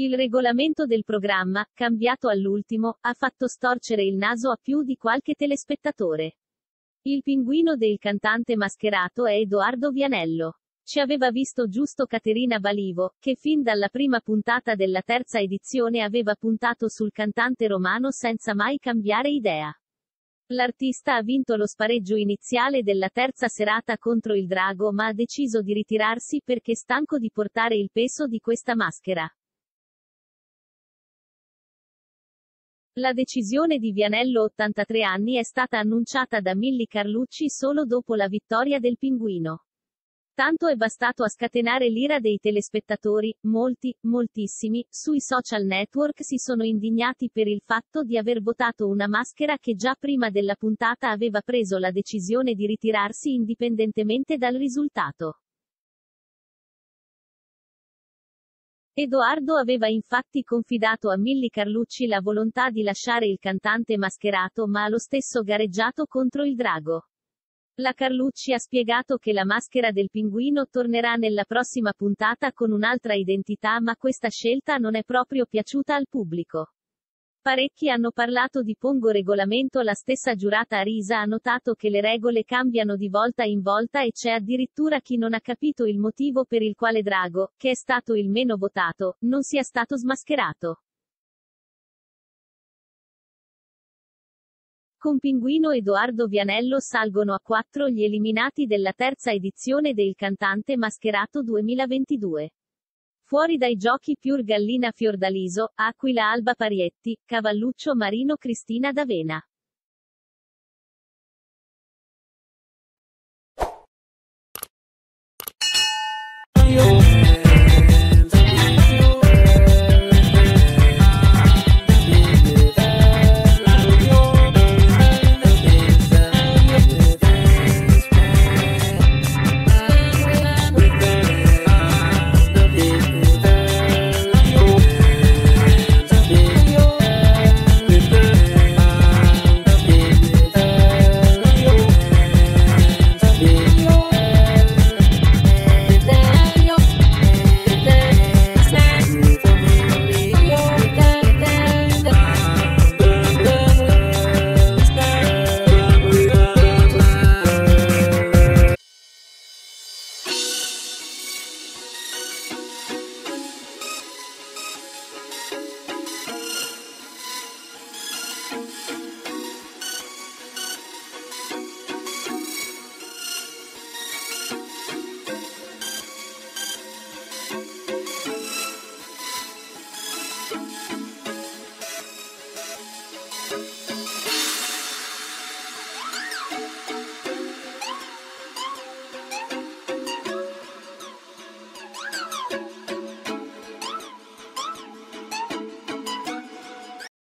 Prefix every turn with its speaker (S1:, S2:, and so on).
S1: Il regolamento del programma, cambiato all'ultimo, ha fatto storcere il naso a più di qualche telespettatore. Il pinguino del cantante mascherato è Edoardo Vianello. Ci aveva visto giusto Caterina Balivo, che fin dalla prima puntata della terza edizione aveva puntato sul cantante romano senza mai cambiare idea. L'artista ha vinto lo spareggio iniziale della terza serata contro il Drago ma ha deciso di ritirarsi perché stanco di portare il peso di questa maschera. La decisione di Vianello 83 anni è stata annunciata da Milli Carlucci solo dopo la vittoria del Pinguino. Tanto è bastato a scatenare l'ira dei telespettatori, molti, moltissimi, sui social network si sono indignati per il fatto di aver votato una maschera che già prima della puntata aveva preso la decisione di ritirarsi indipendentemente dal risultato. Edoardo aveva infatti confidato a Milli Carlucci la volontà di lasciare il cantante mascherato ma lo stesso gareggiato contro il drago. La Carlucci ha spiegato che la maschera del pinguino tornerà nella prossima puntata con un'altra identità ma questa scelta non è proprio piaciuta al pubblico. Parecchi hanno parlato di pongo regolamento la stessa giurata Arisa ha notato che le regole cambiano di volta in volta e c'è addirittura chi non ha capito il motivo per il quale Drago, che è stato il meno votato, non sia stato smascherato. Con Pinguino Edoardo Vianello salgono a 4 gli eliminati della terza edizione del Cantante Mascherato 2022. Fuori dai giochi Piur Gallina Fiordaliso, Aquila Alba Parietti, Cavalluccio Marino Cristina D'Avena.